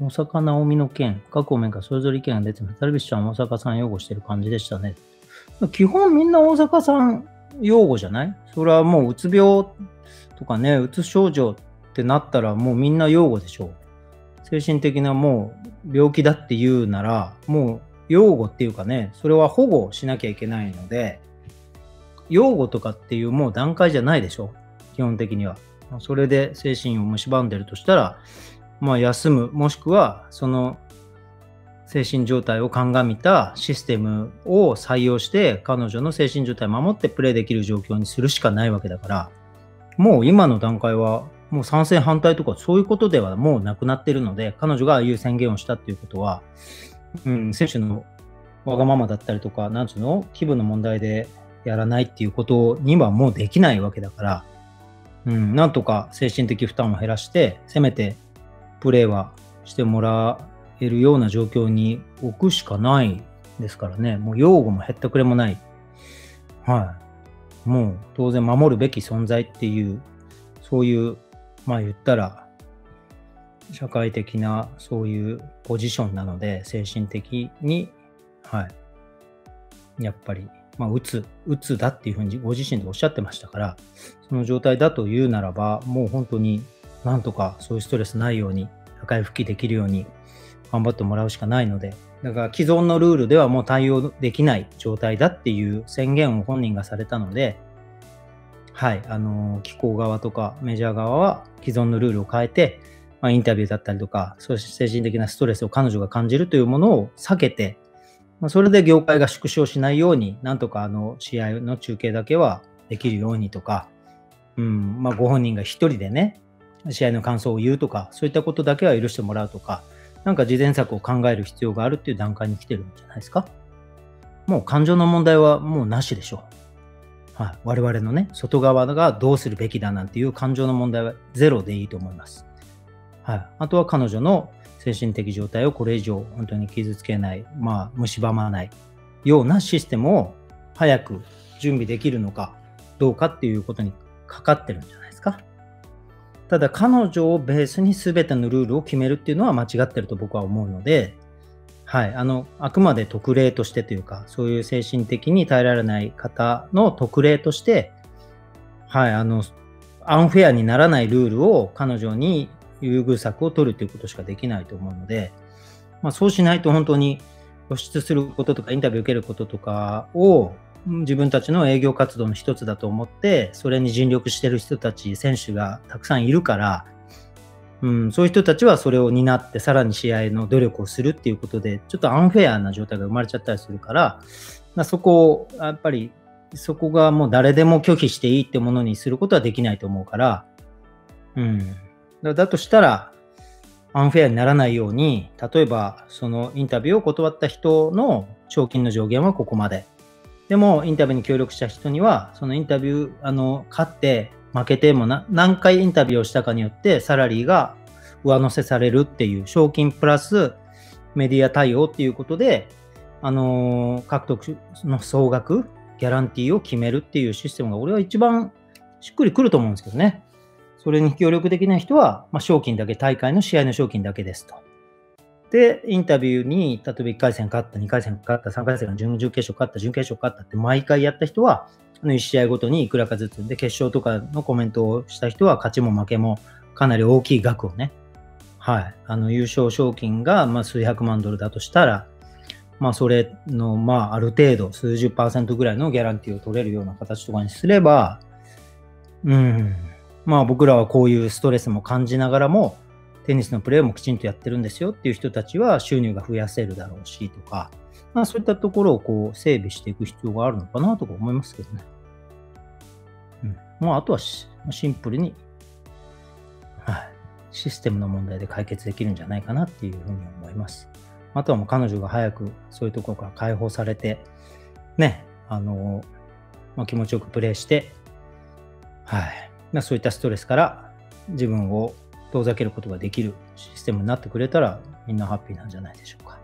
大阪直美の件、各方面からそれぞれ意見が出てます。ダルビッシュは大阪さん擁護してる感じでしたね。基本みんな大阪さん擁護じゃない？それはもううつ病とかね、うつ症状ってなったらもうみんな擁護でしょう。精神的なもう病気だって言うなら、もう擁護っていうかね、それは保護しなきゃいけないので、擁護とかっていうもう段階じゃないでしょ基本的には。それで精神を蝕んでるとしたら、まあ、休む、もしくはその精神状態を鑑みたシステムを採用して彼女の精神状態を守ってプレイできる状況にするしかないわけだからもう今の段階はもう賛成反対とかそういうことではもうなくなってるので彼女がああいう宣言をしたっていうことは、うん、選手のわがままだったりとかなんつうの気分の問題でやらないっていうことにはもうできないわけだから、うん、なんとか精神的負担を減らしてせめてプレーはしてもらえるような状況に置くしかないですからね。もう用語も減ったくれもない。はい。もう当然守るべき存在っていう、そういう、まあ言ったら、社会的なそういうポジションなので、精神的に、はい。やっぱり、まあ、うつ、うつだっていうふうにご自身でおっしゃってましたから、その状態だというならば、もう本当になんとかそういうストレスないように、社会復帰できるように頑張ってもらうしかないので、だから既存のルールではもう対応できない状態だっていう宣言を本人がされたので、はい、あの、機構側とかメジャー側は既存のルールを変えて、まあ、インタビューだったりとか、そう精神的なストレスを彼女が感じるというものを避けて、まあ、それで業界が縮小しないように、なんとかあの試合の中継だけはできるようにとか、うんまあ、ご本人が一人でね、試合の感想を言うとか、そういったことだけは許してもらうとか、なんか事前策を考える必要があるっていう段階に来てるんじゃないですか？もう感情の問題はもうなしでしょう。はい、我々のね、外側がどうするべきだなんていう感情の問題はゼロでいいと思います。はい、あとは彼女の精神的状態をこれ以上本当に傷つけない、まあ、蝕まないようなシステムを早く準備できるのかどうかっていうことにかかってるんじゃないただ彼女をベースに全てのルールを決めるっていうのは間違ってると僕は思うので、はい、あのあくまで特例としてというかそういう精神的に耐えられない方の特例として、はい、あのアンフェアにならないルールを彼女に優遇策を取るということしかできないと思うので、まあ、そうしないと本当に露出することとかインタビュー受けることとかを自分たちの営業活動の一つだと思って、それに尽力してる人たち、選手がたくさんいるから、うん、そういう人たちはそれを担って、さらに試合の努力をするっていうことで、ちょっとアンフェアな状態が生まれちゃったりするから、ま、そこを、やっぱり、そこがもう誰でも拒否していいってものにすることはできないと思うから、うん。だとしたら、アンフェアにならないように、例えば、そのインタビューを断った人の賞金の上限はここまで。でも、インタビューに協力した人には、そのインタビュー、あの、勝って負けても、何回インタビューをしたかによって、サラリーが上乗せされるっていう、賞金プラスメディア対応っていうことで、あのー、獲得の総額、ギャランティーを決めるっていうシステムが、俺は一番しっくりくると思うんですけどね。それに協力できない人は、まあ、賞金だけ、大会の試合の賞金だけですと。で、インタビューに、例えば1回戦勝った、2回戦勝った、3回戦の準々決勝勝った、準決勝勝ったって毎回やった人は、1試合ごとにいくらかずつで、決勝とかのコメントをした人は、勝ちも負けもかなり大きい額をね、はい、あの優勝賞金がま数百万ドルだとしたら、まあ、それの、まあ、ある程度、数十パーセントぐらいのギャランティーを取れるような形とかにすれば、うん、まあ僕らはこういうストレスも感じながらも、テニスのプレーもきちんとやってるんですよっていう人たちは収入が増やせるだろうしとか、まあ、そういったところをこう整備していく必要があるのかなとか思いますけどね。うん。まあ、あとはシンプルに、はい、システムの問題で解決できるんじゃないかなっていうふうに思います。あとはもう彼女が早くそういうところから解放されて、ね、あの、まあ、気持ちよくプレーして、はい、まあ、そういったストレスから自分を遠ざけることができるシステムになってくれたらみんなハッピーなんじゃないでしょうか。